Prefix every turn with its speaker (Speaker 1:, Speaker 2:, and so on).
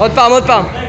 Speaker 1: עוד פעם, עוד פעם.